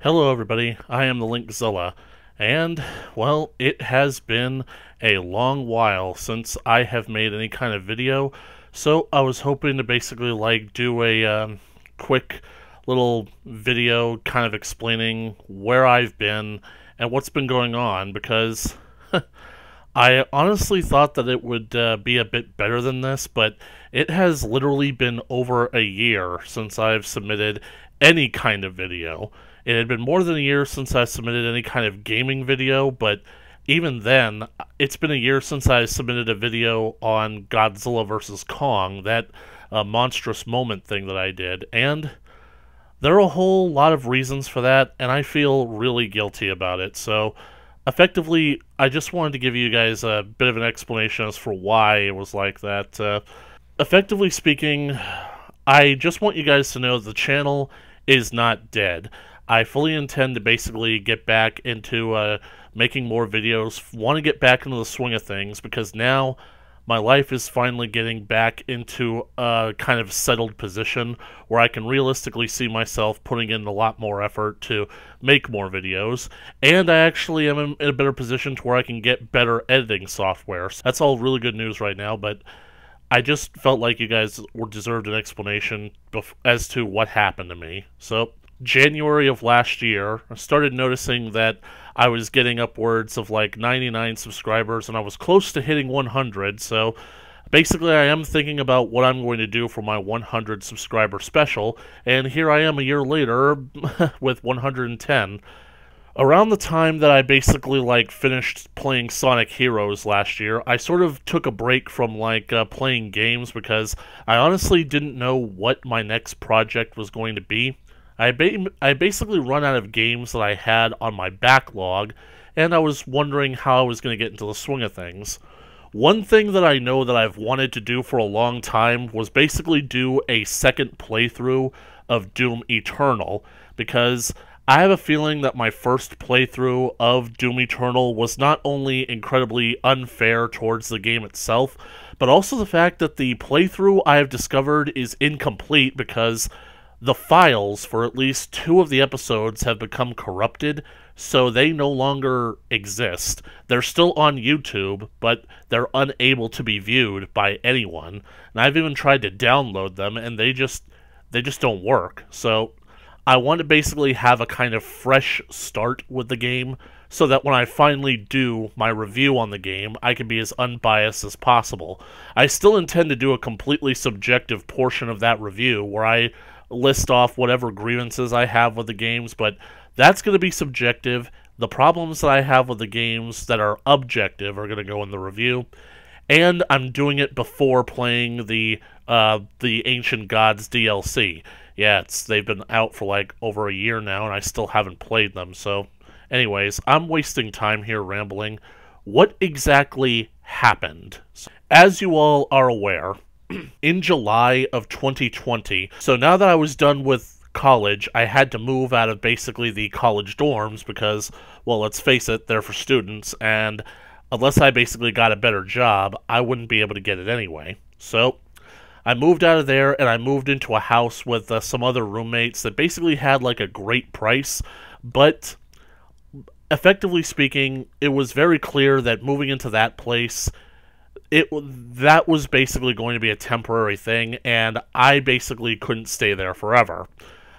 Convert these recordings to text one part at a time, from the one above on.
Hello, everybody. I am the Linkzilla, and well, it has been a long while since I have made any kind of video. So I was hoping to basically like do a um, quick little video, kind of explaining where I've been and what's been going on, because I honestly thought that it would uh, be a bit better than this, but it has literally been over a year since I've submitted any kind of video. It had been more than a year since I submitted any kind of gaming video, but even then, it's been a year since I submitted a video on Godzilla vs. Kong, that uh, monstrous moment thing that I did, and there are a whole lot of reasons for that, and I feel really guilty about it. So, effectively, I just wanted to give you guys a bit of an explanation as for why it was like that. Uh, effectively speaking, I just want you guys to know the channel is not dead. I fully intend to basically get back into uh, making more videos, want to get back into the swing of things because now my life is finally getting back into a kind of settled position where I can realistically see myself putting in a lot more effort to make more videos, and I actually am in a better position to where I can get better editing software. So that's all really good news right now, but I just felt like you guys deserved an explanation as to what happened to me. So January of last year, I started noticing that I was getting upwards of like 99 subscribers and I was close to hitting 100. So basically, I am thinking about what I'm going to do for my 100 subscriber special. And here I am a year later with 110. Around the time that I basically like finished playing Sonic Heroes last year, I sort of took a break from like uh, playing games because I honestly didn't know what my next project was going to be. I, ba- I basically run out of games that I had on my backlog, and I was wondering how I was going to get into the swing of things. One thing that I know that I've wanted to do for a long time was basically do a second playthrough of Doom Eternal, because I have a feeling that my first playthrough of Doom Eternal was not only incredibly unfair towards the game itself, but also the fact that the playthrough I have discovered is incomplete because the files for at least two of the episodes have become corrupted, so they no longer exist. They're still on YouTube, but they're unable to be viewed by anyone. And I've even tried to download them and they just they just don't work. So I want to basically have a kind of fresh start with the game so that when I finally do my review on the game, I can be as unbiased as possible. I still intend to do a completely subjective portion of that review where I list off whatever grievances I have with the games, but that's going to be subjective. The problems that I have with the games that are objective are going to go in the review, and I'm doing it before playing the uh, the Ancient Gods DLC. Yeah, it's they've been out for like over a year now, and I still haven't played them. So, anyways, I'm wasting time here rambling. What exactly happened? As you all are aware, in July of 2020. So now that I was done with college, I had to move out of basically the college dorms because, well, let's face it, they're for students, and unless I basically got a better job, I wouldn't be able to get it anyway. So I moved out of there and I moved into a house with uh, some other roommates that basically had like a great price, but effectively speaking, it was very clear that moving into that place it that was basically going to be a temporary thing, and I basically couldn't stay there forever.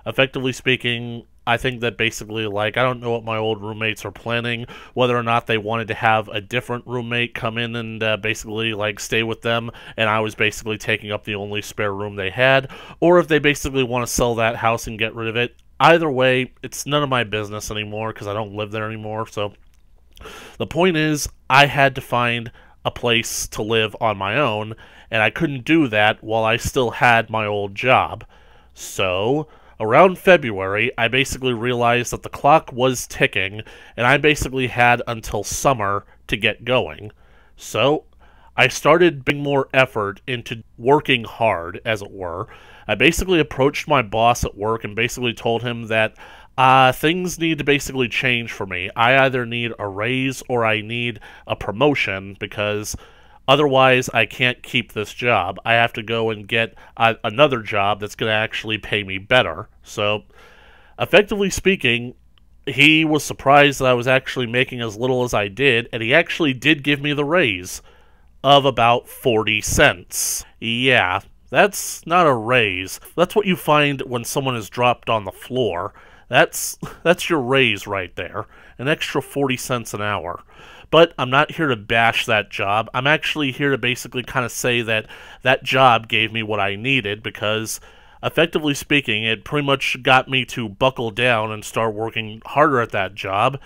Effectively speaking, I think that basically, like, I don't know what my old roommates are planning, whether or not they wanted to have a different roommate come in and uh, basically, like, stay with them, and I was basically taking up the only spare room they had, or if they basically want to sell that house and get rid of it. Either way, it's none of my business anymore because I don't live there anymore, so. The point is, I had to find a place to live on my own, and I couldn't do that while I still had my old job. So, around February, I basically realized that the clock was ticking, and I basically had until summer to get going. So, I started putting more effort into working hard, as it were. I basically approached my boss at work and basically told him that uh, things need to basically change for me. I either need a raise or I need a promotion because otherwise I can't keep this job. I have to go and get another job that's going to actually pay me better. So, effectively speaking, he was surprised that I was actually making as little as I did, and he actually did give me the raise of about 40 cents. Yeah, that's not a raise. That's what you find when someone is dropped on the floor. That's that's your raise right there. An extra 40 cents an hour. But I'm not here to bash that job. I'm actually here to basically kind of say that that job gave me what I needed because effectively speaking, it pretty much got me to buckle down and start working harder at that job.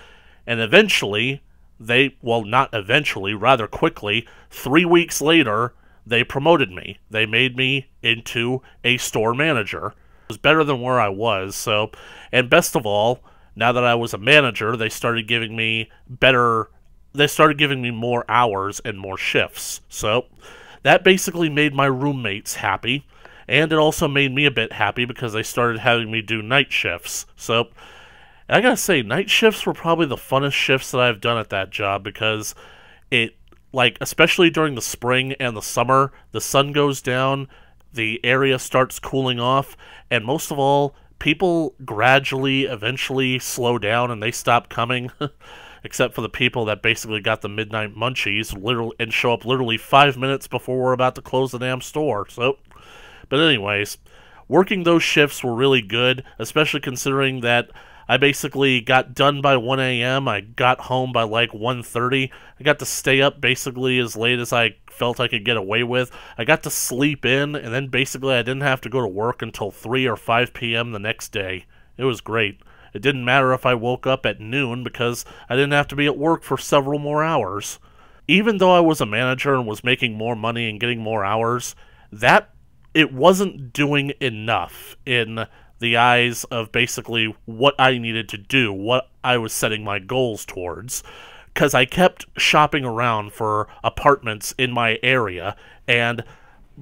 And eventually, they, well, not eventually, rather quickly, three weeks later, they promoted me. They made me into a store manager. Was better than where I was, so, and best of all, now that I was a manager, they started giving me better, they started giving me more hours and more shifts. So, that basically made my roommates happy and it also made me a bit happy because they started having me do night shifts. So, I gotta say, night shifts were probably the funnest shifts that I've done at that job because it, like, especially during the spring and the summer, the sun goes down, the area starts cooling off, and most of all, people gradually, eventually slow down and they stop coming. except for the people that basically got the midnight munchies literally and show up literally five minutes before we're about to close the damn store. So but anyways, working those shifts were really good, especially considering that I basically got done by 1 a.m. I got home by like 1:30. I got to stay up basically as late as I felt I could get away with. I got to sleep in, and then basically I didn't have to go to work until 3 or 5 p.m. the next day. It was great. It didn't matter if I woke up at noon because I didn't have to be at work for several more hours. Even though I was a manager and was making more money and getting more hours, that it wasn't doing enough in the eyes of basically what I needed to do, what I was setting my goals towards. Because I kept shopping around for apartments in my area, and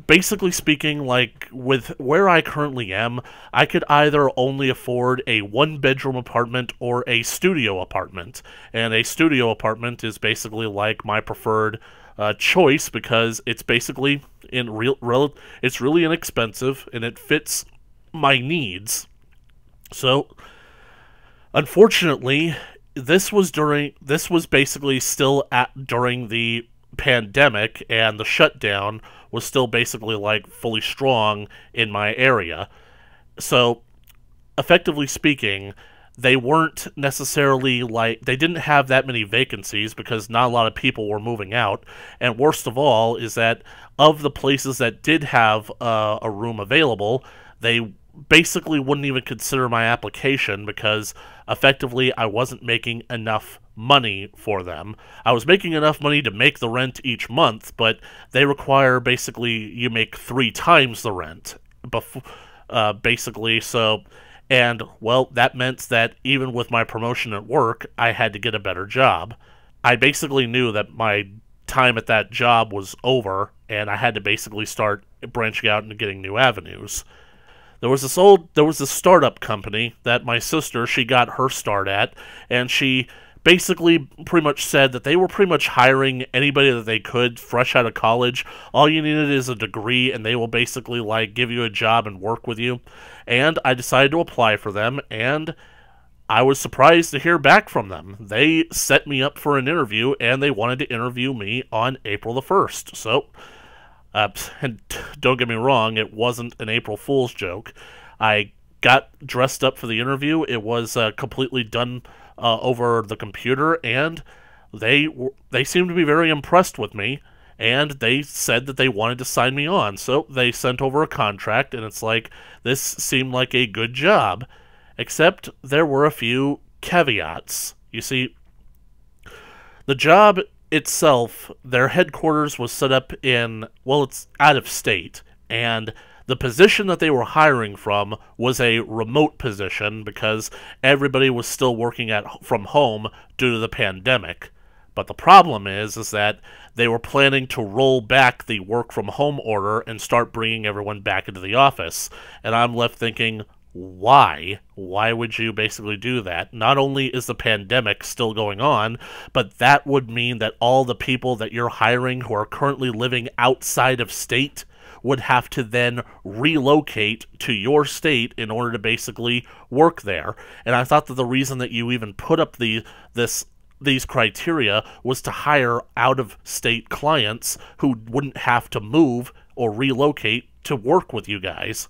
basically speaking, like with where I currently am, I could either only afford a one bedroom apartment or a studio apartment. And a studio apartment is basically like my preferred uh, choice because it's basically in real, rel- it's really inexpensive and it fits my needs. So, unfortunately, this was during this was basically still at during the pandemic and the shutdown was still basically like fully strong in my area. So, effectively speaking, they weren't necessarily like they didn't have that many vacancies because not a lot of people were moving out and worst of all is that of the places that did have uh, a room available they basically wouldn't even consider my application because effectively I wasn't making enough money for them. I was making enough money to make the rent each month, but they require basically you make three times the rent. Uh, basically, so and, well, that meant that even with my promotion at work, I had to get a better job. I basically knew that my time at that job was over, and I had to basically start branching out into getting new avenues. There was this old, there was this startup company that my sister, she got her start at, and she basically pretty much said that they were pretty much hiring anybody that they could fresh out of college. All you needed is a degree and they will basically like give you a job and work with you. And I decided to apply for them and I was surprised to hear back from them. They set me up for an interview and they wanted to interview me on April the 1st. So uh, and don't get me wrong, it wasn't an April Fool's joke. I got dressed up for the interview. It was uh, completely done uh, over the computer, and they they seemed to be very impressed with me. And they said that they wanted to sign me on, so they sent over a contract, and it's like this seemed like a good job, except there were a few caveats. You see, the job itself, their headquarters was set up in well, it's out of state, and the position that they were hiring from was a remote position because everybody was still working at from home due to the pandemic. But the problem is is that they were planning to roll back the work from home order and start bringing everyone back into the office. And I'm left thinking, why? Why would you basically do that? Not only is the pandemic still going on, but that would mean that all the people that you're hiring who are currently living outside of state would have to then relocate to your state in order to basically work there. And I thought that the reason that you even put up the this these criteria was to hire out of state clients who wouldn't have to move or relocate to work with you guys.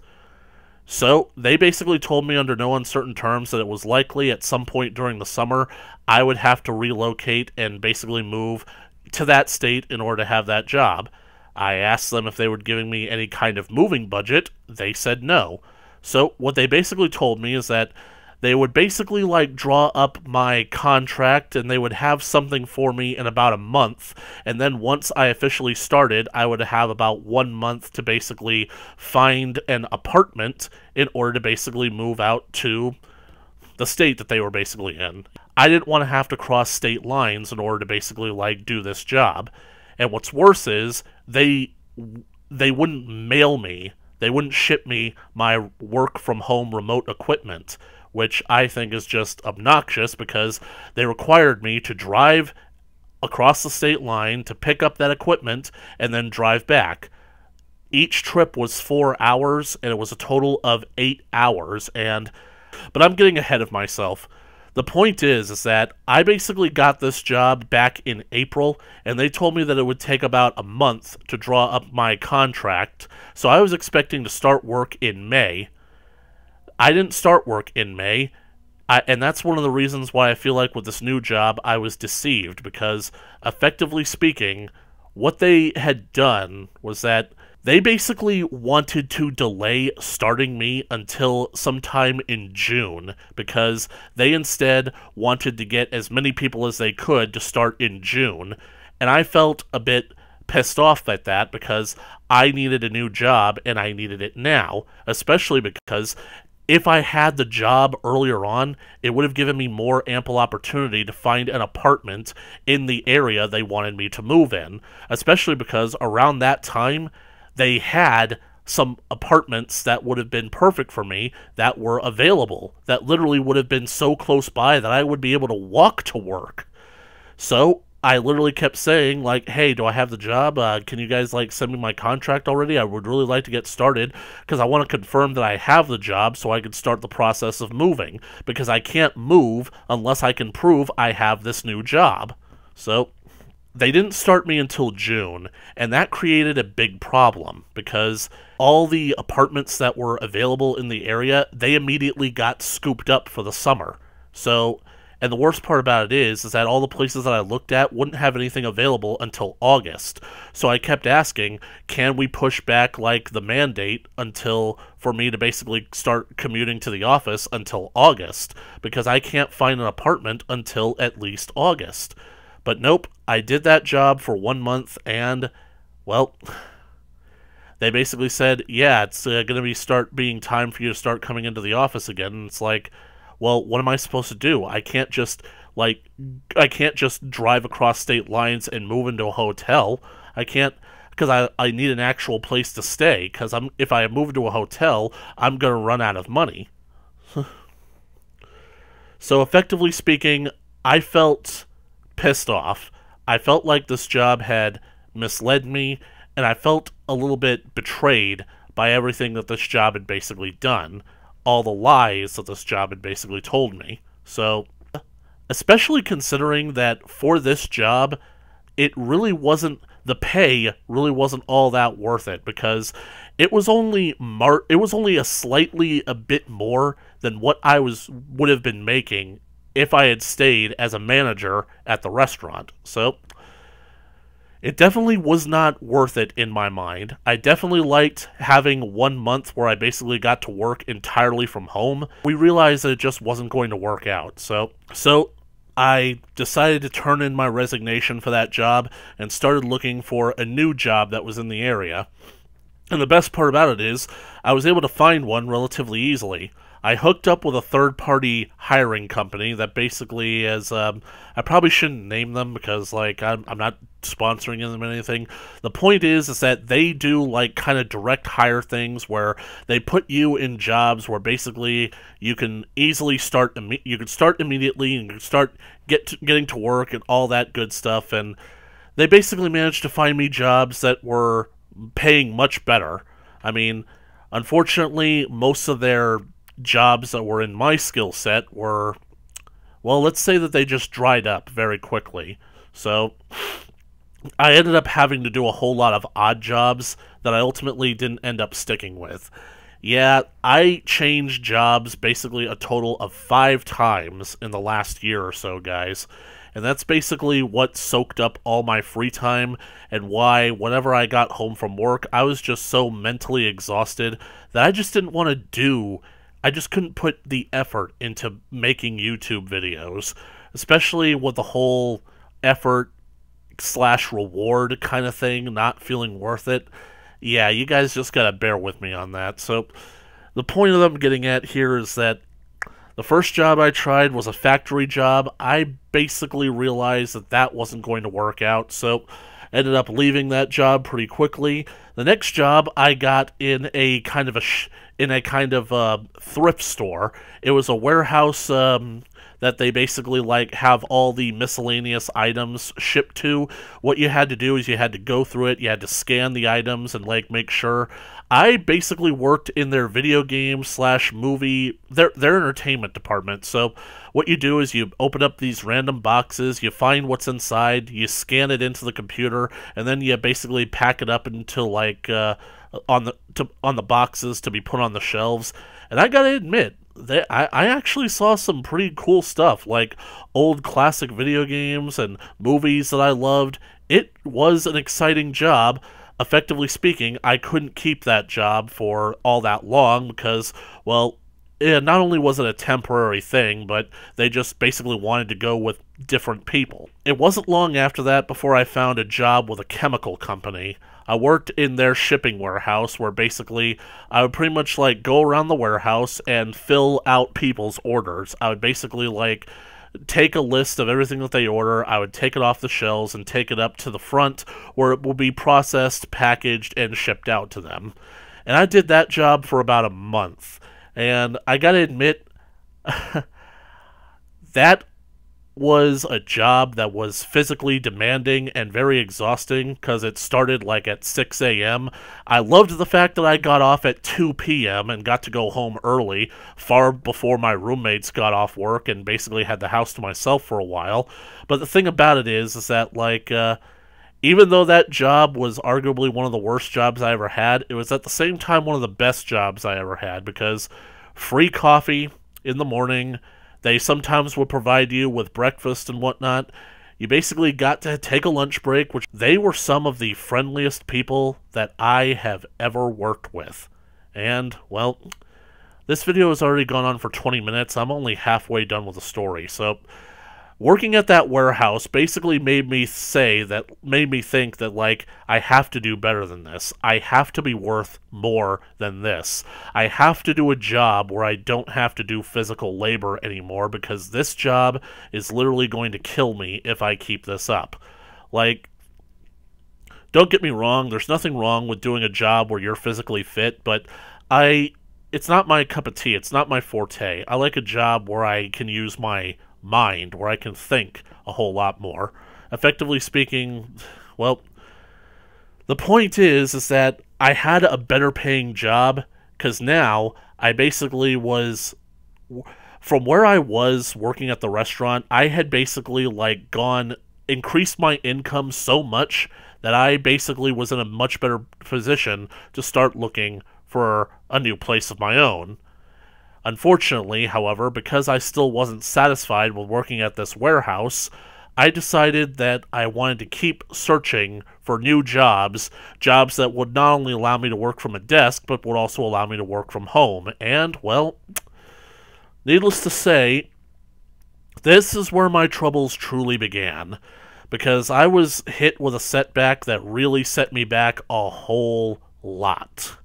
So they basically told me under no uncertain terms that it was likely at some point during the summer I would have to relocate and basically move to that state in order to have that job. I asked them if they were giving me any kind of moving budget. They said no. So what they basically told me is that they would basically like draw up my contract and they would have something for me in about a month. And then once i officially started i would have about one month to basically find an apartment in order to basically move out to the state that they were basically in. I didn't want to have to cross state lines in order to basically like do this job. And what's worse is they they wouldn't mail me. They wouldn't ship me my work from home remote equipment which I think is just obnoxious because they required me to drive across the state line to pick up that equipment and then drive back. Each trip was four hours, and it was a total of eight hours. And, but I'm getting ahead of myself. The point is, is that I basically got this job back in April, and they told me that it would take about a month to draw up my contract. So I was expecting to start work in May. I didn't start work in May. I, and that's one of the reasons why I feel like with this new job, I was deceived because, effectively speaking, what they had done was that they basically wanted to delay starting me until sometime in June because they instead wanted to get as many people as they could to start in June. And I felt a bit pissed off at that because I needed a new job and I needed it now, especially because if I had the job earlier on, it would have given me more ample opportunity to find an apartment in the area they wanted me to move in, especially because around that time they had some apartments that would have been perfect for me that were available, that literally would have been so close by that I would be able to walk to work. So I literally kept saying like, "Hey, do I have the job? Uh, can you guys like send me my contract already? I would really like to get started because I want to confirm that I have the job so I can start the process of moving because I can't move unless I can prove I have this new job." So they didn't start me until June, and that created a big problem because all the apartments that were available in the area, they immediately got scooped up for the summer. So and the worst part about it is, is that all the places that I looked at wouldn't have anything available until August. So I kept asking, can we push back like the mandate until for me to basically start commuting to the office until August? Because I can't find an apartment until at least August. But nope, I did that job for one month and, well, they basically said, yeah, it's uh, going to be start being time for you to start coming into the office again. And it's like, well, what am I supposed to do? I can't just like I can't just drive across state lines and move into a hotel. I can't because I, I need an actual place to stay because I'm if I move to a hotel, I'm going to run out of money. so effectively speaking, I felt pissed off. I felt like this job had misled me and I felt a little bit betrayed by everything that this job had basically done all the lies that this job had basically told me. So, especially considering that for this job, it really wasn't the pay really wasn't all that worth it because it was only mar- it was only a slightly a bit more than what I was would have been making if I had stayed as a manager at the restaurant. So, it definitely was not worth it in my mind. I definitely liked having one month where I basically got to work entirely from home. We realized that it just wasn't going to work out. So, so I decided to turn in my resignation for that job and started looking for a new job that was in the area. And the best part about it is, I was able to find one relatively easily. I hooked up with a third party hiring company that basically is, um, I probably shouldn't name them because, like, I'm, I'm not sponsoring them or anything. The point is, is that they do, like, kind of direct hire things where they put you in jobs where basically you can easily start, you can start immediately and you can start get to, getting to work and all that good stuff. And they basically managed to find me jobs that were paying much better. I mean, unfortunately, most of their jobs that were in my skill set were, well, let's say that they just dried up very quickly. So I ended up having to do a whole lot of odd jobs that I ultimately didn't end up sticking with. Yeah, I changed jobs basically a total of five times in the last year or so, guys. And that's basically what soaked up all my free time and why, whenever I got home from work, I was just so mentally exhausted that I just didn't want to do. I just couldn't put the effort into making YouTube videos, especially with the whole effort slash reward kind of thing not feeling worth it yeah, you guys just gotta bear with me on that. So, the point of I'm getting at here is that the first job I tried was a factory job. I basically realized that that wasn't going to work out, so ended up leaving that job pretty quickly. The next job I got in a kind of a in a kind of uh, thrift store. It was a warehouse um, that they basically like have all the miscellaneous items shipped to. What you had to do is you had to go through it, you had to scan the items and like make sure. I basically worked in their video game slash movie their their entertainment department. So what you do is you open up these random boxes, you find what's inside, you scan it into the computer, and then you basically pack it up into like uh, on the to, on the boxes to be put on the shelves. And I gotta admit, they, I, I actually saw some pretty cool stuff, like old classic video games and movies that I loved. It was an exciting job. Effectively speaking, I couldn't keep that job for all that long because, well, it not only was it a temporary thing, but they just basically wanted to go with different people. It wasn't long after that before I found a job with a chemical company. I worked in their shipping warehouse where basically I would pretty much like go around the warehouse and fill out people's orders. I would basically like take a list of everything that they order. I would take it off the shelves and take it up to the front where it will be processed, packaged, and shipped out to them. And I did that job for about a month. And I gotta admit, that was a job that was physically demanding and very exhausting because it started like at 6 a.m. I loved the fact that I got off at 2 p.m. and got to go home early, far before my roommates got off work and basically had the house to myself for a while. But the thing about it is, is that like, uh, even though that job was arguably one of the worst jobs I ever had, it was at the same time one of the best jobs I ever had because free coffee in the morning they sometimes would provide you with breakfast and whatnot. You basically got to take a lunch break, which they were some of the friendliest people that I have ever worked with. And, well, this video has already gone on for 20 minutes. I'm only halfway done with the story, so working at that warehouse basically made me say that made me think that like I have to do better than this. I have to be worth more than this. I have to do a job where I don't have to do physical labor anymore because this job is literally going to kill me if I keep this up. Like don't get me wrong, there's nothing wrong with doing a job where you're physically fit, but I it's not my cup of tea. It's not my forte. I like a job where I can use my mind where I can think a whole lot more. Effectively speaking, well, the point is is that I had a better paying job cuz now I basically was from where I was working at the restaurant, I had basically like gone increased my income so much that I basically was in a much better position to start looking for a new place of my own. Unfortunately, however, because I still wasn't satisfied with working at this warehouse, I decided that I wanted to keep searching for new jobs, jobs that would not only allow me to work from a desk, but would also allow me to work from home. And, well, needless to say, this is where my troubles truly began, because I was hit with a setback that really set me back a whole lot.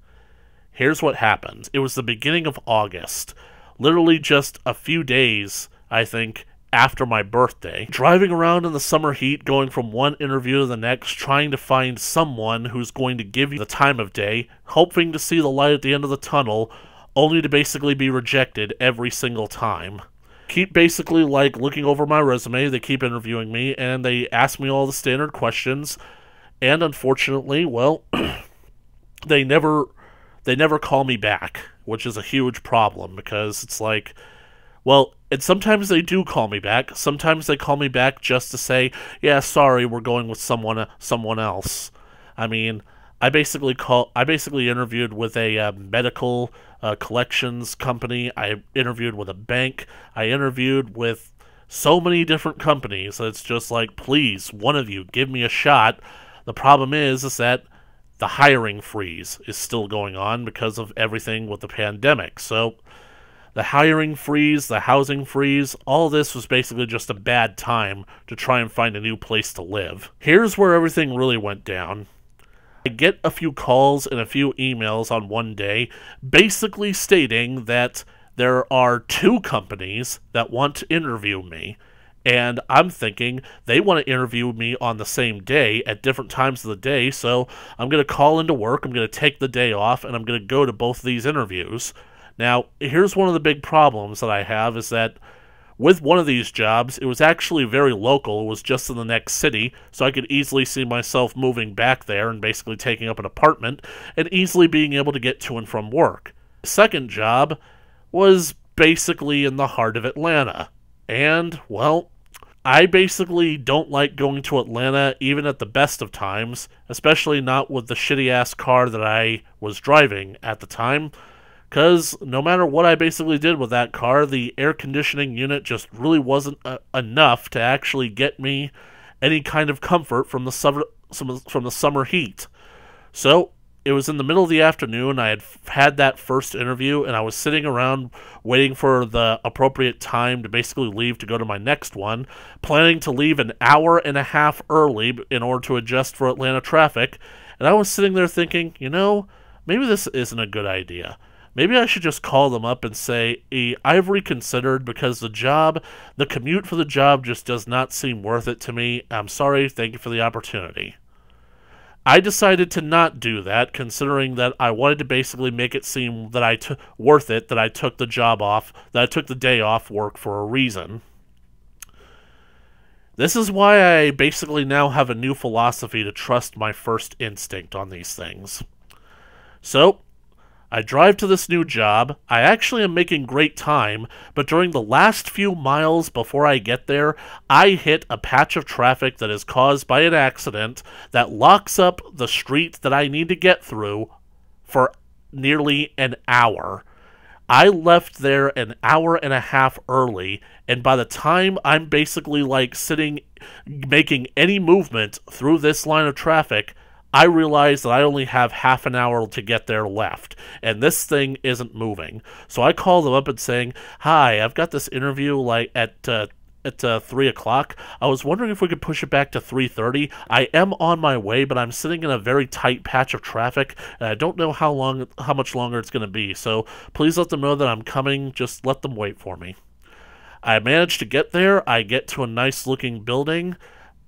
Here's what happened. It was the beginning of August, literally just a few days, I think, after my birthday. Driving around in the summer heat, going from one interview to the next, trying to find someone who's going to give you the time of day, hoping to see the light at the end of the tunnel, only to basically be rejected every single time. Keep basically like looking over my resume, they keep interviewing me, and they ask me all the standard questions, and unfortunately, well, they never they never call me back, which is a huge problem because it's like well, and sometimes they do call me back. Sometimes they call me back just to say, "Yeah, sorry, we're going with someone someone else." I mean, I basically call I basically interviewed with a uh, medical uh, collections company. I interviewed with a bank. I interviewed with so many different companies. It's just like, please, one of you, give me a shot. The problem is, is that the hiring freeze is still going on because of everything with the pandemic. So the hiring freeze, the housing freeze, all this was basically just a bad time to try and find a new place to live. Here's where everything really went down. I get a few calls and a few emails on one day basically stating that there are two companies that want to interview me. And I'm thinking they want to interview me on the same day at different times of the day. So I'm going to call into work, I'm going to take the day off, and I'm going to go to both of these interviews. Now, here's one of the big problems that I have is that with one of these jobs, it was actually very local. It was just in the next city, so I could easily see myself moving back there and basically taking up an apartment and easily being able to get to and from work. Second job was basically in the heart of Atlanta. And, well, I basically don't like going to Atlanta even at the best of times, especially not with the shitty ass car that I was driving at the time. Because no matter what I basically did with that car, the air conditioning unit just really wasn't uh, enough to actually get me any kind of comfort from the summer from the summer heat. So it was in the middle of the afternoon. I had had that first interview, and I was sitting around waiting for the appropriate time to basically leave to go to my next one, planning to leave an hour and a half early in order to adjust for Atlanta traffic. And I was sitting there thinking, you know, maybe this isn't a good idea. Maybe I should just call them up and say, I've reconsidered because the job, the commute for the job just does not seem worth it to me. I'm sorry. Thank you for the opportunity. I decided to not do that, considering that I wanted to basically make it seem that I t- worth it that I took the job off, that I took the day off work for a reason. This is why I basically now have a new philosophy to trust my first instinct on these things. So, I drive to this new job. I actually am making great time, but during the last few miles before I get there, I hit a patch of traffic that is caused by an accident that locks up the street that I need to get through for nearly an hour. I left there an hour and a half early, and by the time I'm basically like sitting making any movement through this line of traffic, I realize that I only have half an hour to get there left, and this thing isn't moving. So I call them up and saying, "Hi, I've got this interview like at uh, at uh, three o'clock. I was wondering if we could push it back to three thirty. I am on my way, but I'm sitting in a very tight patch of traffic, and I don't know how long, how much longer it's going to be. So please let them know that I'm coming. Just let them wait for me." I manage to get there. I get to a nice looking building.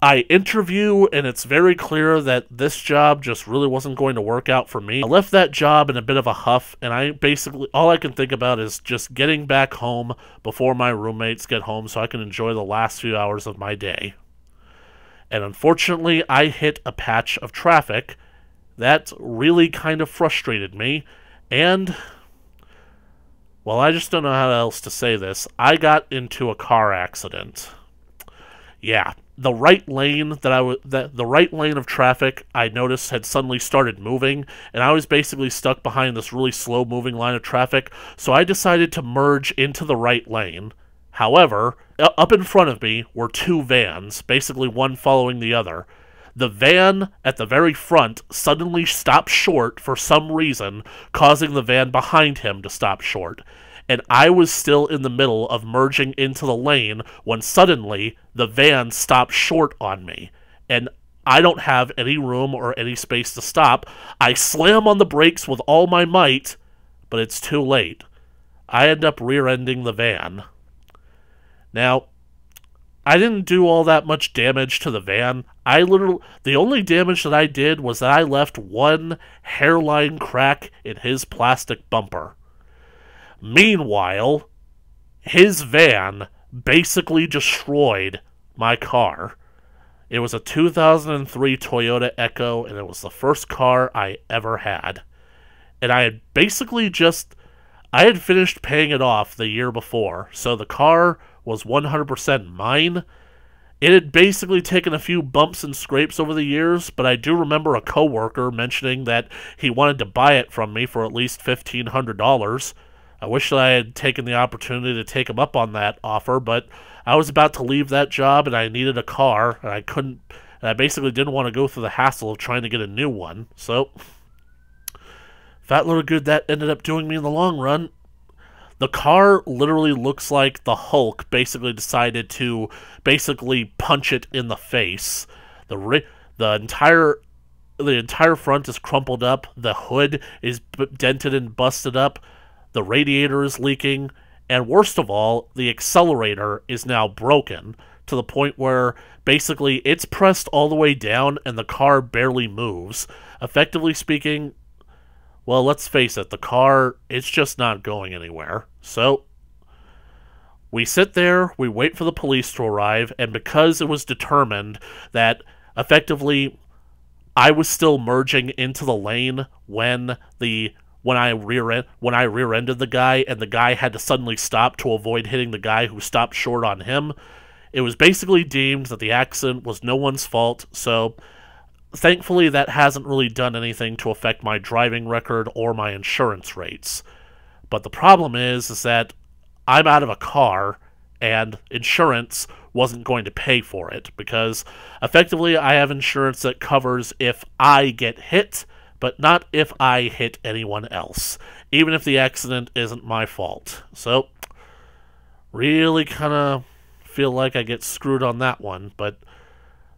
I interview, and it's very clear that this job just really wasn't going to work out for me. I left that job in a bit of a huff, and I basically, all I can think about is just getting back home before my roommates get home so I can enjoy the last few hours of my day. And unfortunately, I hit a patch of traffic that really kind of frustrated me, and well, I just don't know how else to say this. I got into a car accident. Yeah, the right lane that I was that the right lane of traffic I noticed had suddenly started moving, and I was basically stuck behind this really slow moving line of traffic. So I decided to merge into the right lane. However, up in front of me were two vans, basically one following the other. The van at the very front suddenly stopped short for some reason, causing the van behind him to stop short and I was still in the middle of merging into the lane when suddenly the van stopped short on me. And I don't have any room or any space to stop. I slam on the brakes with all my might, but it's too late. I end up rear ending the van. Now, I didn't do all that much damage to the van. I literally, the only damage that I did was that I left one hairline crack in his plastic bumper. Meanwhile, his van basically destroyed my car. It was a 2003 Toyota Echo, and it was the first car I ever had. and I had basically just I had finished paying it off the year before, so the car was 100% mine. It had basically taken a few bumps and scrapes over the years, but I do remember a coworker mentioning that he wanted to buy it from me for at least $1,500. I wish that I had taken the opportunity to take him up on that offer, but I was about to leave that job and I needed a car, and I couldn't, and I basically didn't want to go through the hassle of trying to get a new one. So, fat little good that ended up doing me in the long run. The car literally looks like the Hulk basically decided to basically punch it in the face. The the entire the entire front is crumpled up. The hood is dented and busted up. The radiator is leaking, and worst of all, the accelerator is now broken to the point where basically it's pressed all the way down and the car barely moves. Effectively speaking, well, let's face it, the car, it's just not going anywhere. So, we sit there, we wait for the police to arrive, and because it was determined that effectively I was still merging into the lane when the when I rear end, when I rear-ended the guy and the guy had to suddenly stop to avoid hitting the guy who stopped short on him, it was basically deemed that the accident was no one's fault. So Thankfully, that hasn't really done anything to affect my driving record or my insurance rates. But the problem is, is that I'm out of a car and insurance wasn't going to pay for it because effectively I have insurance that covers if I get hit, but not if I hit anyone else, even if the accident isn't my fault. So, really kind of feel like I get screwed on that one, but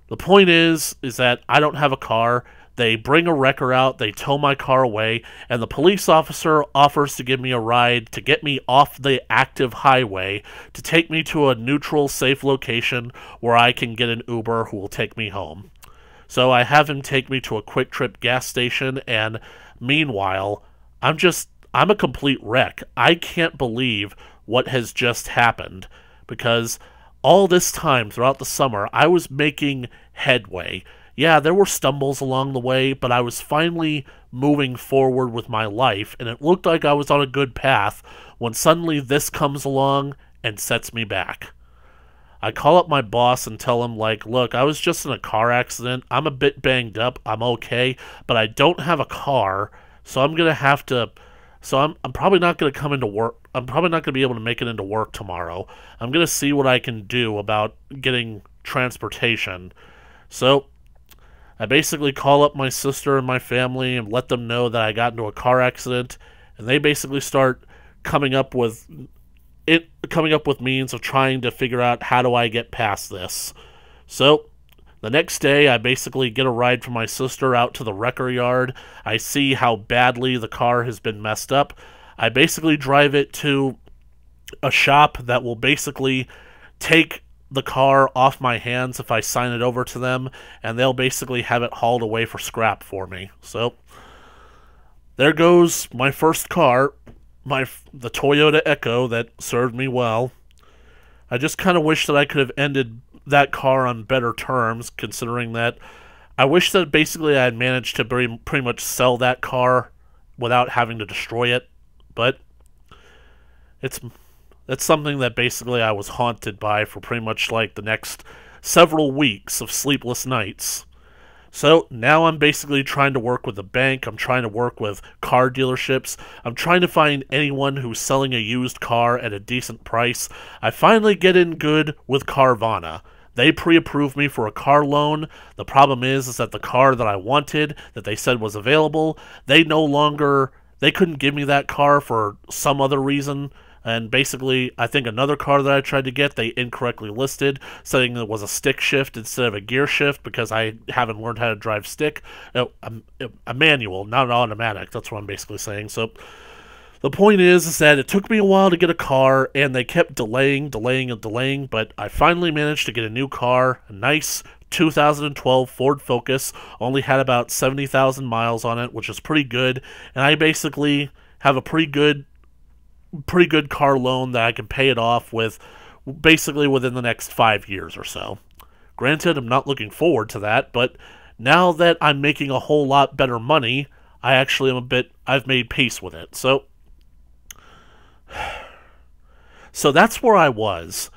the point is, is that I don't have a car. They bring a wrecker out, they tow my car away, and the police officer offers to give me a ride to get me off the active highway to take me to a neutral, safe location where I can get an Uber who will take me home. So I have him take me to a QuikTrip gas station, and meanwhile, I'm just, I'm a complete wreck. I can't believe what has just happened because all this time throughout the summer, I was making headway. Yeah, there were stumbles along the way, but I was finally moving forward with my life, and it looked like I was on a good path when suddenly this comes along and sets me back. I call up my boss and tell him, like, look, I was just in a car accident. I'm a bit banged up. I'm okay, but I don't have a car, so I'm going to have to. So I'm, I'm probably not going to come into work. I'm probably not going to be able to make it into work tomorrow. I'm going to see what I can do about getting transportation. So I basically call up my sister and my family and let them know that I got into a car accident, and they basically start coming up with it coming up with means of trying to figure out how do I get past this. So the next day, I basically get a ride from my sister out to the wrecker yard. I see how badly the car has been messed up. I basically drive it to a shop that will basically take the car off my hands if I sign it over to them, and they'll basically have it hauled away for scrap for me. So there goes my first car, my the Toyota Echo that served me well. I just kind of wish that I could have ended that car on better terms, considering that I wish that basically I had managed to pretty pretty much sell that car without having to destroy it, but it's that's something that basically I was haunted by for pretty much like the next several weeks of sleepless nights. So now I'm basically trying to work with the bank, I'm trying to work with car dealerships, I'm trying to find anyone who's selling a used car at a decent price. I finally get in good with Carvana. They pre-approved me for a car loan. The problem is is that the car that I wanted that they said was available, they no longer they couldn't give me that car for some other reason and basically, I think another car that I tried to get, they incorrectly listed, saying it was a stick shift instead of a gear shift because I haven't learned how to drive stick. a, a manual, not an automatic. That's what I'm basically saying. So the point is, is that it took me a while to get a car, and they kept delaying, delaying, and delaying, but I finally managed to get a new car, a nice 2012 Ford Focus, only had about 70,000 miles on it, which is pretty good, and I basically have a pretty good pretty good car loan that I can pay it off with basically within the next five years or so. Granted, I'm not looking forward to that, but now that I'm making a whole lot better money, I actually am a bit I've made peace with it. So so that's where I was.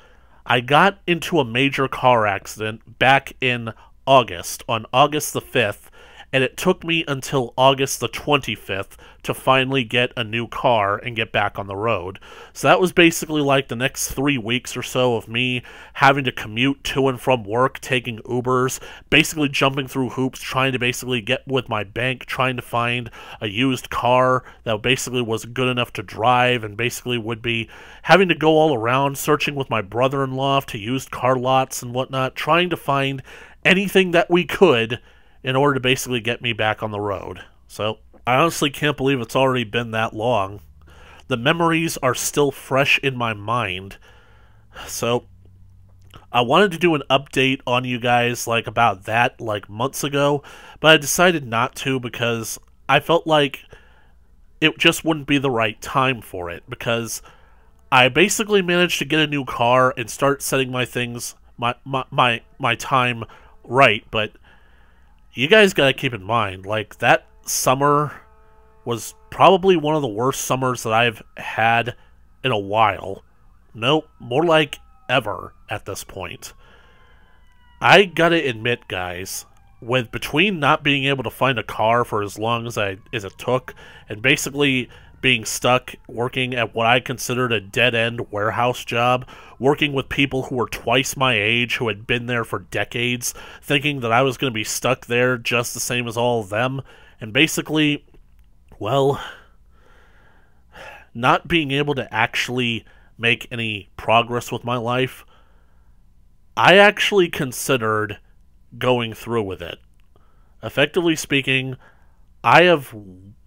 I got into a major car accident back in August, on August the 5th, and it took me until August the 25th to finally get a new car and get back on the road. So that was basically like the next three weeks or so of me having to commute to and from work, taking Ubers, basically jumping through hoops, trying to basically get with my bank, trying to find a used car that basically was good enough to drive, and basically would be having to go all around searching with my brother in law to used car lots and whatnot, trying to find anything that we could in order to basically get me back on the road. So I honestly can't believe it's already been that long. The memories are still fresh in my mind. So I wanted to do an update on you guys like about that like months ago, but I decided not to because I felt like it just wouldn't be the right time for it because I basically managed to get a new car and start setting my things my my my, my time right, but you guys got to keep in mind, like, that summer was probably one of the worst summers that I've had in a while. Nope, more like ever at this point. I gotta admit, guys, with between not being able to find a car for as long as I as it took, and basically being stuck working at what I considered a dead end warehouse job, working with people who were twice my age who had been there for decades, thinking that I was going to be stuck there just the same as all of them, and basically, well, not being able to actually make any progress with my life, I actually considered going through with it. Effectively speaking, I have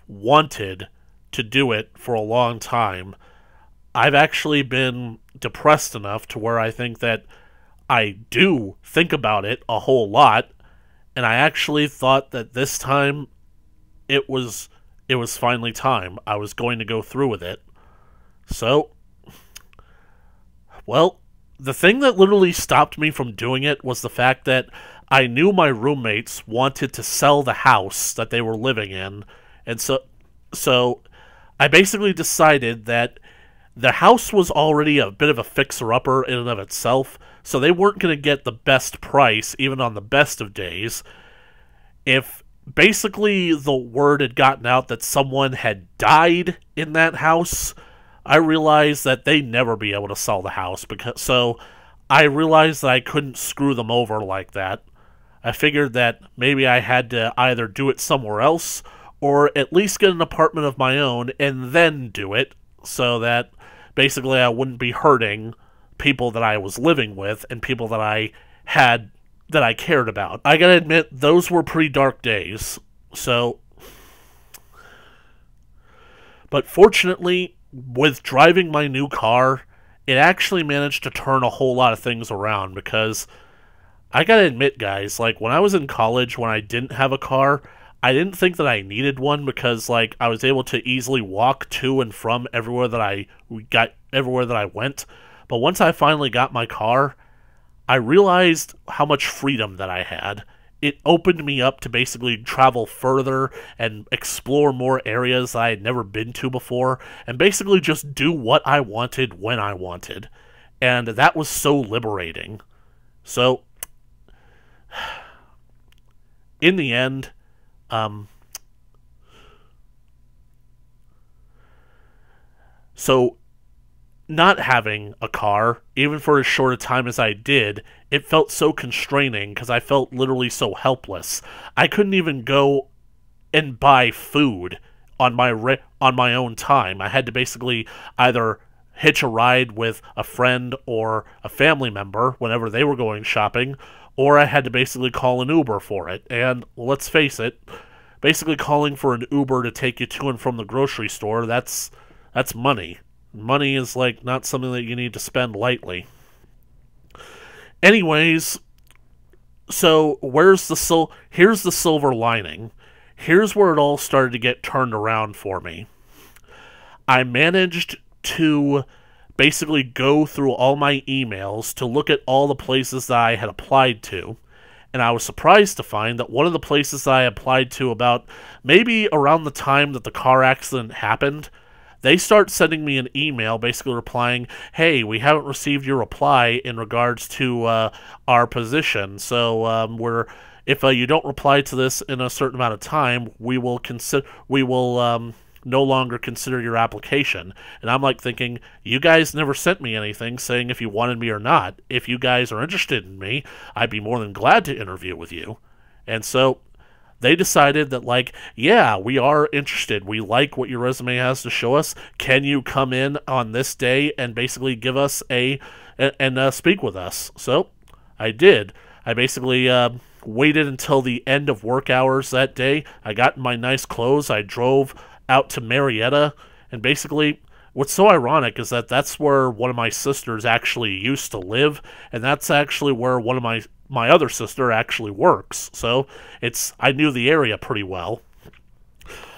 wanted to do it for a long time. I've actually been depressed enough to where I think that I do think about it a whole lot, and I actually thought that this time it was it was finally time. I was going to go through with it. So, well, the thing that literally stopped me from doing it was the fact that I knew my roommates wanted to sell the house that they were living in, and so so I basically decided that the house was already a bit of a fixer-upper in and of itself, so they weren't going to get the best price, even on the best of days. If basically the word had gotten out that someone had died in that house, I realized that they'd never be able to sell the house, because so I realized that I couldn't screw them over like that. I figured that maybe I had to either do it somewhere else or at least get an apartment of my own and then do it so that basically I wouldn't be hurting people that I was living with and people that I had that I cared about. I gotta admit, those were pretty dark days. So. But fortunately, with driving my new car, it actually managed to turn a whole lot of things around because I gotta admit, guys, like when I was in college, when I didn't have a car, I didn't think that I needed one because like I was able to easily walk to and from everywhere that I got everywhere that I went. But once I finally got my car, I realized how much freedom that I had. It opened me up to basically travel further and explore more areas I had never been to before and basically just do what I wanted when I wanted. And that was so liberating. So in the end, um, so, not having a car, even for as short a time as I did, it felt so constraining because I felt literally so helpless. I couldn't even go and buy food on my on my own time. I had to basically either hitch a ride with a friend or a family member whenever they were going shopping, or I had to basically call an Uber for it. And let's face it, basically calling for an Uber to take you to and from the grocery store, that's that's money. Money is like not something that you need to spend lightly. Anyways, so where's the sil- here's the silver lining. Here's where it all started to get turned around for me. I managed to basically go through all my emails to look at all the places that I had applied to. and I was surprised to find that one of the places that I applied to about maybe around the time that the car accident happened, they start sending me an email basically replying, Hey, we haven't received your reply in regards to uh, our position. So um, we're. If uh, you don't reply to this in a certain amount of time, we will consider we will um, no longer consider your application. And I'm like thinking, you guys never sent me anything saying if you wanted me or not. If you guys are interested in me, I'd be more than glad to interview with you. And so they decided that like yeah we are interested. We like what your resume has to show us. Can you come in on this day and basically give us a and uh, speak with us? So i did. I basically uh, waited until the end of work hours that day. I got my nice clothes. I drove out to marietta and basically what's so ironic is that that's where one of my sisters actually used to live and that's actually where one of my my other sister actually works. So it's I knew the area pretty well.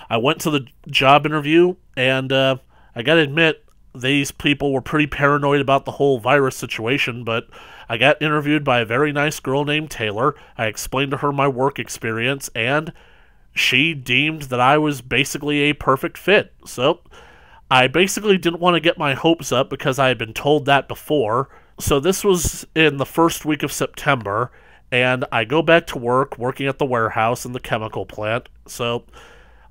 I went to the job interview, and uh, I gotta admit, these people were pretty paranoid about the whole virus situation, but I got interviewed by a very nice girl named Taylor. I explained to her my work experience, and she deemed that I was basically a perfect fit. So I basically didn't want to get my hopes up because I had been told that before so this was in the first week of September, and I go back to work, working at the warehouse and the chemical plant. So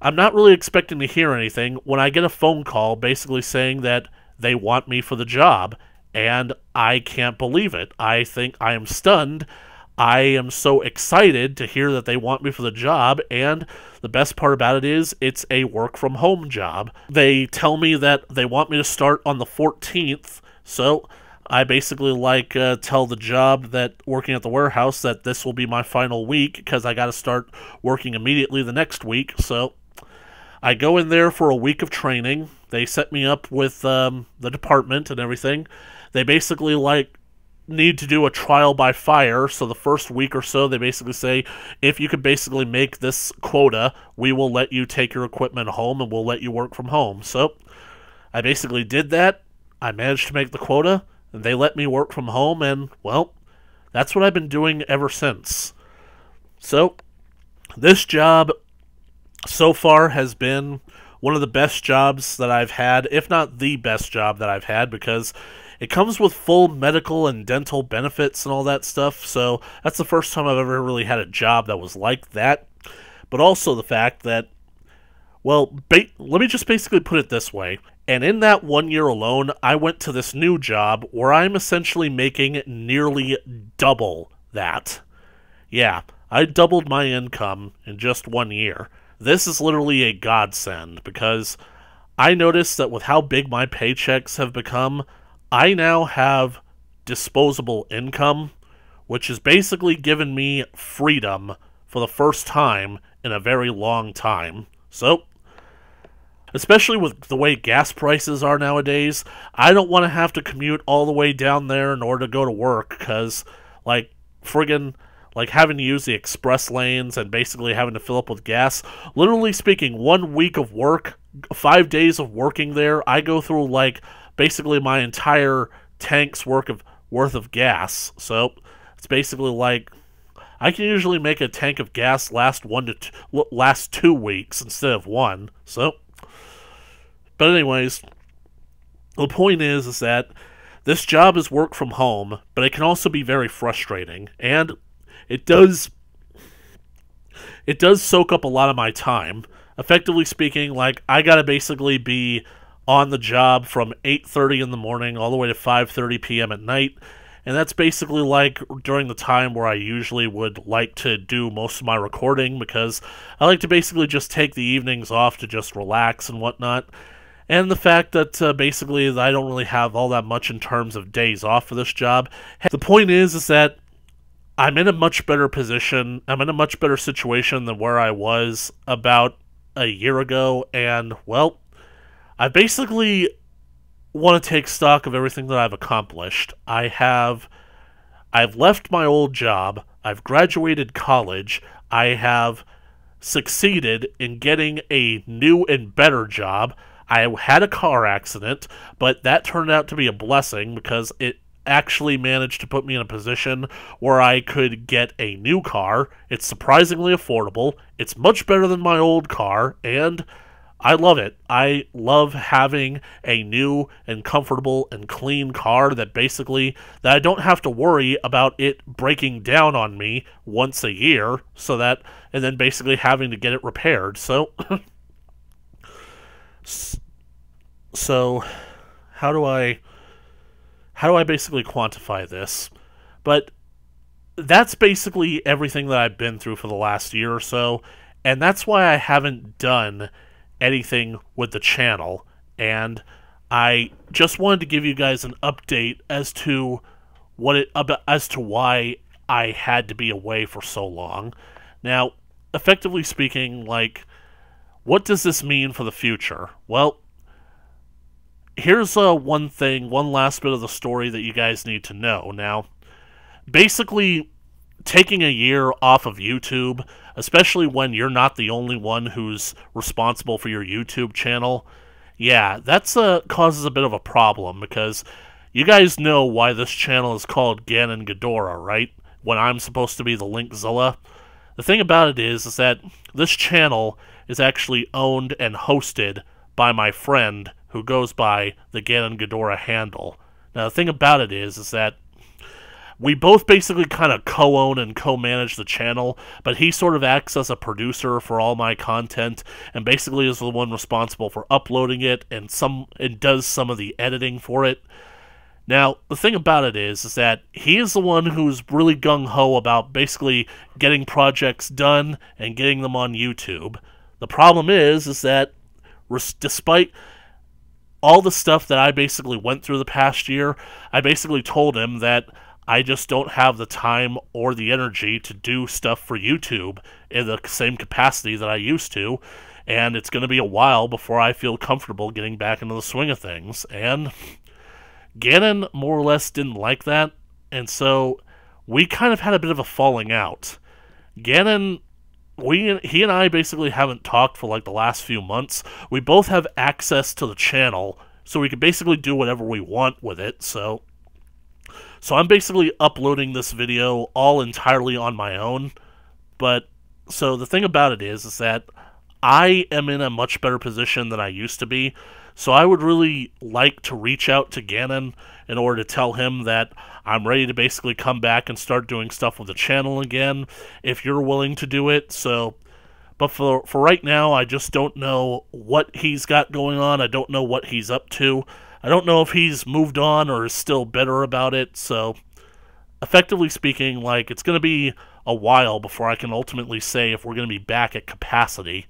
I'm not really expecting to hear anything when I get a phone call basically saying that they want me for the job, and I can't believe it. I think I am stunned. I am so excited to hear that they want me for the job, and the best part about it is it's a work from home job. They tell me that they want me to start on the 14th, so I basically like uh, tell the job that working at the warehouse that this will be my final week because I got to start working immediately the next week. So I go in there for a week of training. They set me up with um, the department and everything. They basically like need to do a trial by fire. So the first week or so, they basically say, if you could basically make this quota, we will let you take your equipment home and we'll let you work from home. So I basically did that. I managed to make the quota. And they let me work from home, and, well, that's what I've been doing ever since. So, this job so far has been one of the best jobs that I've had, if not the best job that I've had, because it comes with full medical and dental benefits and all that stuff. So, that's the first time I've ever really had a job that was like that. But also the fact that, well, let me just basically put it this way and in that one year alone, I went to this new job where I'm essentially making nearly double that. Yeah, I doubled my income in just one year. This is literally a godsend because I noticed that with how big my paychecks have become, I now have disposable income, which has basically given me freedom for the first time in a very long time. So, especially with the way gas prices are nowadays. I don't want to have to commute all the way down there in order to go to work because, like, friggin' like having to use the express lanes and basically having to fill up with gas. Literally speaking, one week of work, five days of working there, I go through like basically my entire tank's work of worth of gas. So it's basically like I can usually make a tank of gas last one to t- last two weeks instead of one. So but anyways, the point is is that this job is work from home, but it can also be very frustrating and it does it does soak up a lot of my time. Effectively speaking, like I got to basically be on the job from 8:30 in the morning all the way to 5:30 p.m. at night. And that's basically like during the time where I usually would like to do most of my recording because I like to basically just take the evenings off to just relax and whatnot and the fact that uh, basically I don't really have all that much in terms of days off for this job. The point is, is that I'm in a much better position. I'm in a much better situation than where I was about a year ago, and well, I basically want to take stock of everything that I've accomplished. I have I've left my old job. I've graduated college. I have succeeded in getting a new and better job. I had a car accident, but that turned out to be a blessing because it actually managed to put me in a position where I could get a new car. It's surprisingly affordable. It's much better than my old car, and I love it. I love having a new and comfortable and clean car that basically that I don't have to worry about it breaking down on me once a year so that and then basically having to get it repaired. So so how do I how do I basically quantify this? But that's basically everything that I've been through for the last year or so, and that's why I haven't done anything with the channel. And I just wanted to give you guys an update as to what it as to why I had to be away for so long. Now, effectively speaking, like what does this mean for the future? Well, here's uh, one thing, one last bit of the story that you guys need to know. Now, basically, taking a year off of YouTube especially when you're not the only one who's responsible for your YouTube channel. Yeah, that's uh, causes a bit of a problem because you guys know why this channel is called Ganon Ghidorah, right? When I'm supposed to be the Linkzilla. The thing about it is, is that this channel is actually owned and hosted by my friend who goes by the Ganon Ghidorah handle. Now, the thing about it is, is that we both basically kind of co-own and co-manage the channel, but he sort of acts as a producer for all my content and basically is the one responsible for uploading it and some and does some of the editing for it. Now, the thing about it is, is that he is the one who's really gung ho about basically getting projects done and getting them on YouTube. The problem is, is that despite all the stuff that I basically went through the past year, I basically told him that I just don't have the time or the energy to do stuff for YouTube in the same capacity that I used to. And it's going to be a while before I feel comfortable getting back into the swing of things. And Ganon more or less didn't like that. And so we kind of had a bit of a falling out. Ganon we he and I basically haven't talked for like the last few months. We both have access to the channel, so we can basically do whatever we want with it. So so I'm basically uploading this video all entirely on my own. But so the thing about it is, is that I am in a much better position than I used to be. So I would really like to reach out to Ganon in order to tell him that I'm ready to basically come back and start doing stuff with the channel again if you're willing to do it. So but for for right now, I just don't know what he's got going on. I don't know what he's up to. I don't know if he's moved on or is still bitter about it. So, effectively speaking, like it's going to be a while before I can ultimately say if we're going to be back at capacity.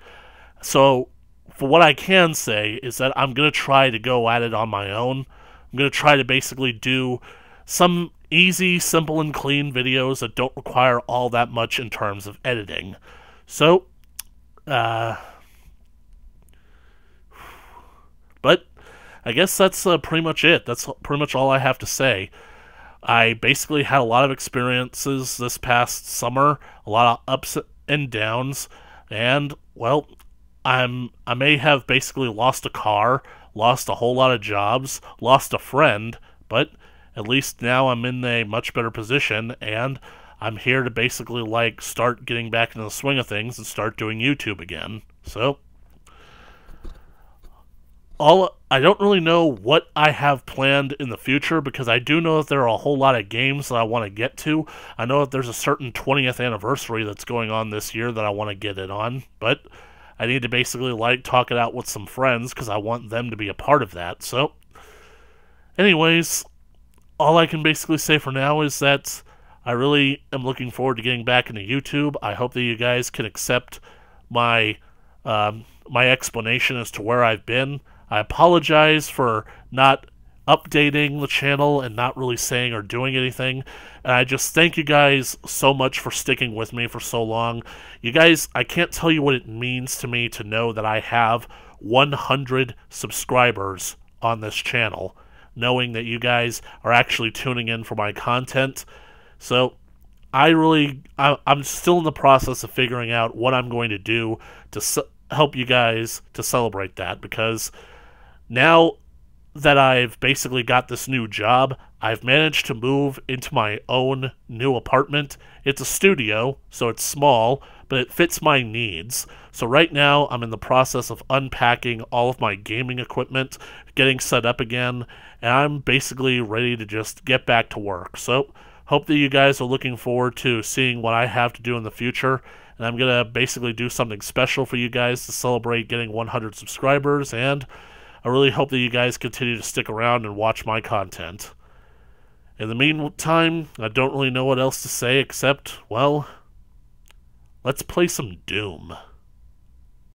So, for what I can say is that I'm going to try to go at it on my own. I'm going to try to basically do some easy, simple, and clean videos that don't require all that much in terms of editing. So, uh, but I guess that's uh, pretty much it. That's pretty much all I have to say. I basically had a lot of experiences this past summer, a lot of ups and downs, and well, I'm I may have basically lost a car, lost a whole lot of jobs, lost a friend, but at least now I'm in a much better position and I'm here to basically like start getting back into the swing of things and start doing YouTube again. So all I don't really know what I have planned in the future because I do know that there are a whole lot of games that I want to get to. I know that there's a certain 20th anniversary that's going on this year that I want to get it on, but I need to basically like talk it out with some friends because I want them to be a part of that. So, anyways, all I can basically say for now is that I really am looking forward to getting back into YouTube. I hope that you guys can accept my um, my explanation as to where I've been. I apologize for not updating the channel and not really saying or doing anything. And I just thank you guys so much for sticking with me for so long. You guys, I can't tell you what it means to me to know that I have 100 subscribers on this channel, knowing that you guys are actually tuning in for my content. So, I really, I, am still in the process of figuring out what I'm going to do to help you guys to celebrate that because now that I've basically got this new job, I've managed to move into my own new apartment. It's a studio, so it's small, but it fits my needs. So right now, I'm in the process of unpacking all of my gaming equipment, getting set up again, and I'm basically ready to just get back to work. So, hope that you guys are looking forward to seeing what I have to do in the future. And I'm going to basically do something special for you guys to celebrate getting 100 subscribers. And I really hope that you guys continue to stick around and watch my content. In the meantime, I don't really know what else to say except, well, let's play some Doom.